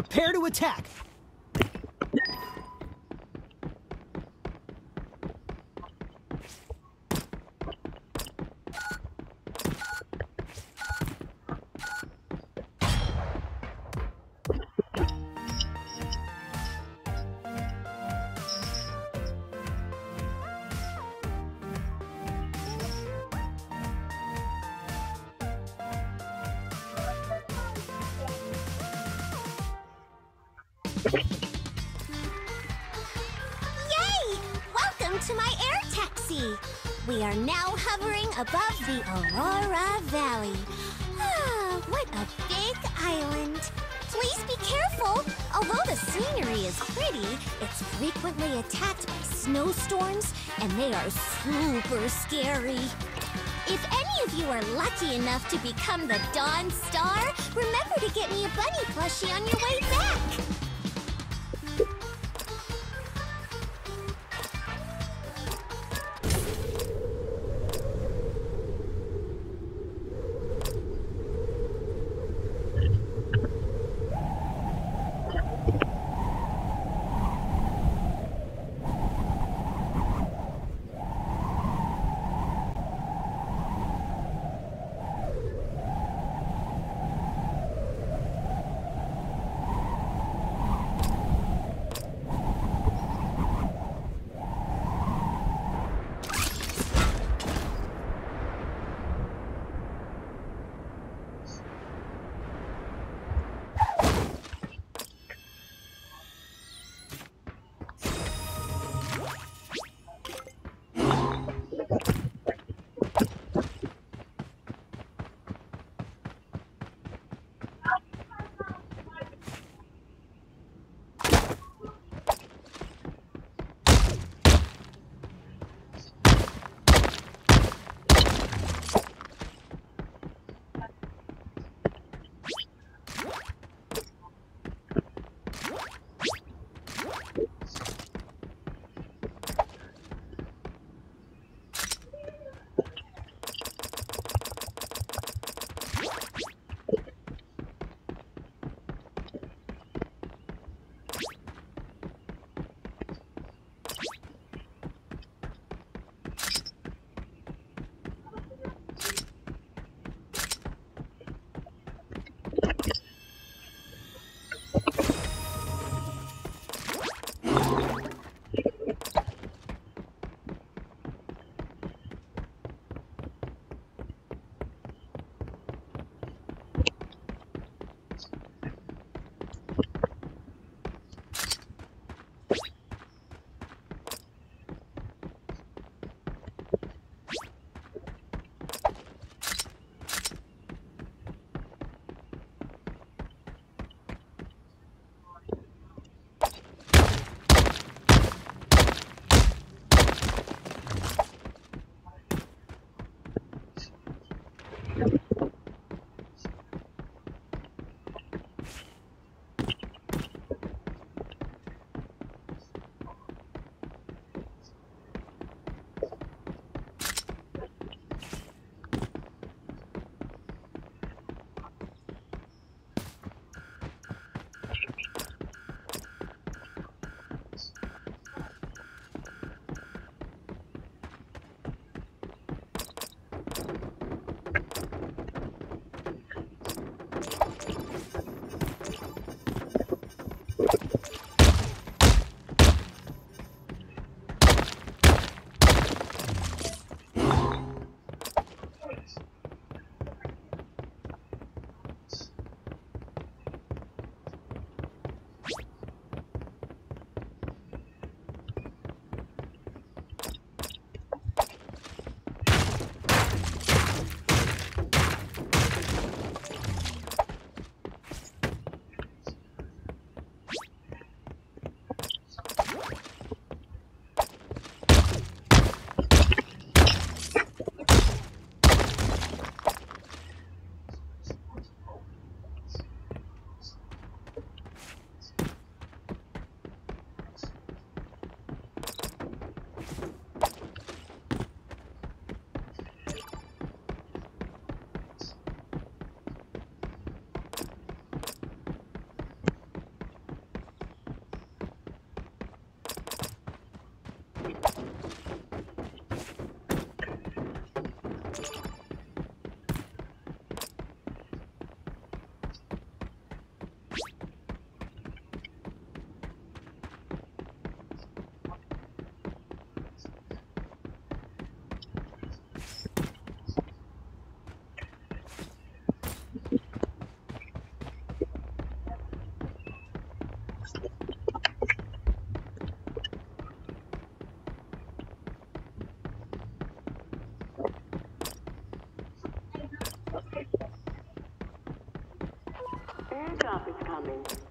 Prepare to attack! Yay! Welcome to my air taxi. We are now hovering above the Aurora Valley. Ah, what a big island. Please be careful. Although the scenery is pretty, it's frequently attacked by snowstorms, and they are super scary. If any of you are lucky enough to become the Dawn Star, remember to get me a bunny plushie on your way back. with it. Airdrop is coming.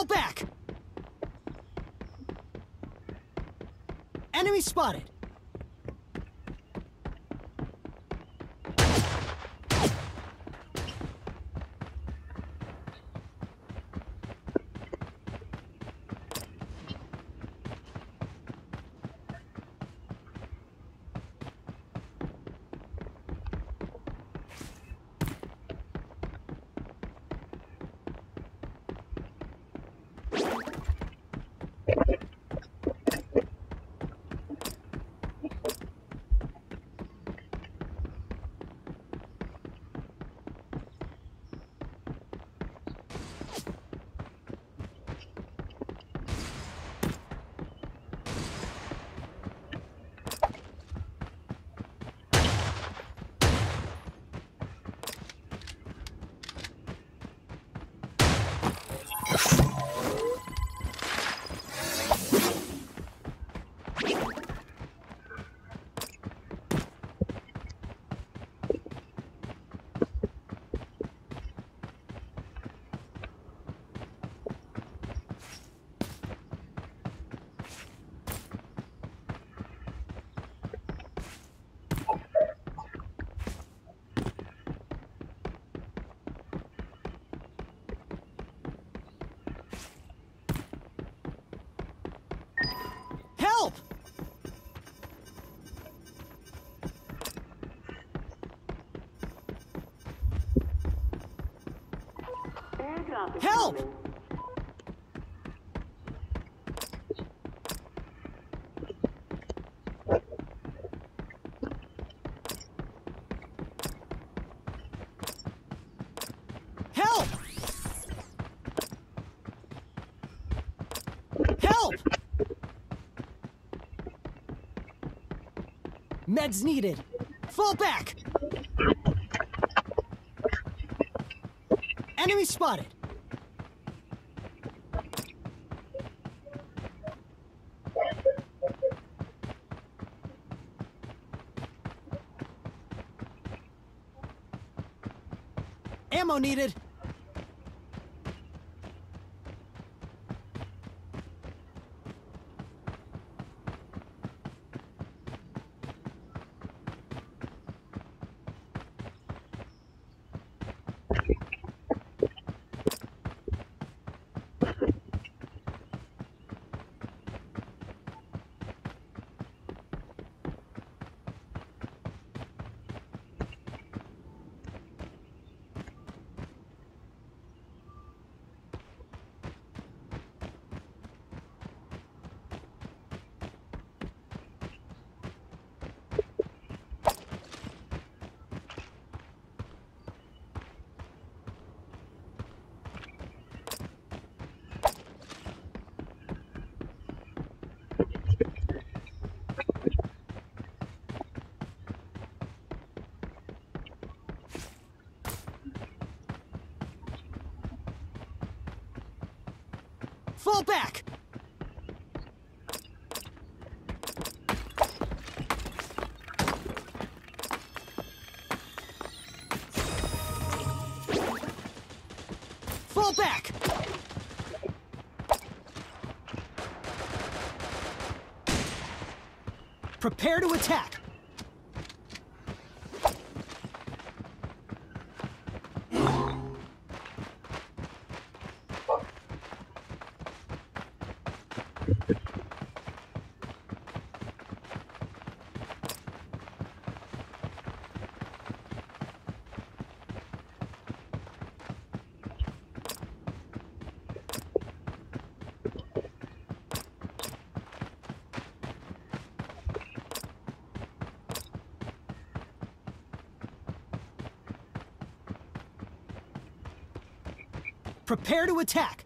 Fall back! Enemy spotted. Help! Help! Meds needed. Fall back! Enemy spotted. Ammo needed. Fall back! Fall back! Prepare to attack! Prepare to attack!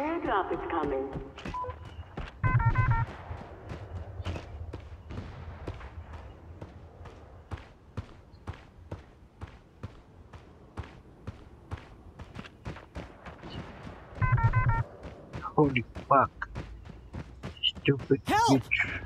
Airdrop is coming. Holy fuck. Stupid Help! bitch.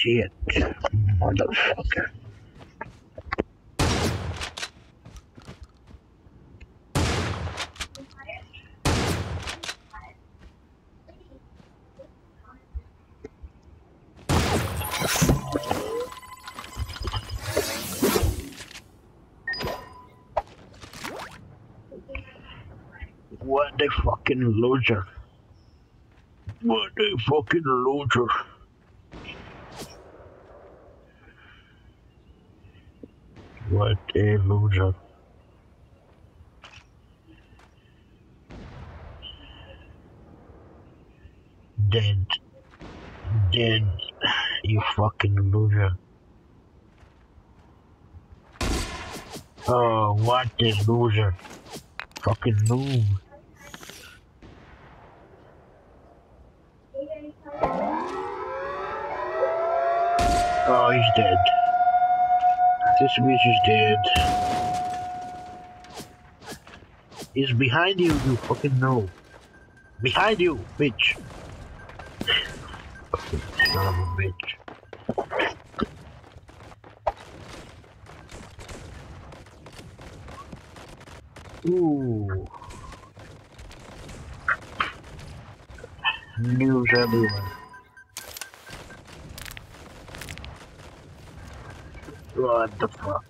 Shit. Motherfucker. What a fucking loser. What a fucking loser. What a loser. Dead. Dead. You fucking loser. Oh, what a loser. Fucking noob. Oh, he's dead. This bitch is dead. He's behind you, you fucking know. Behind you, bitch. Fucking son of a bitch. Ooh. News everywhere. What the fuck?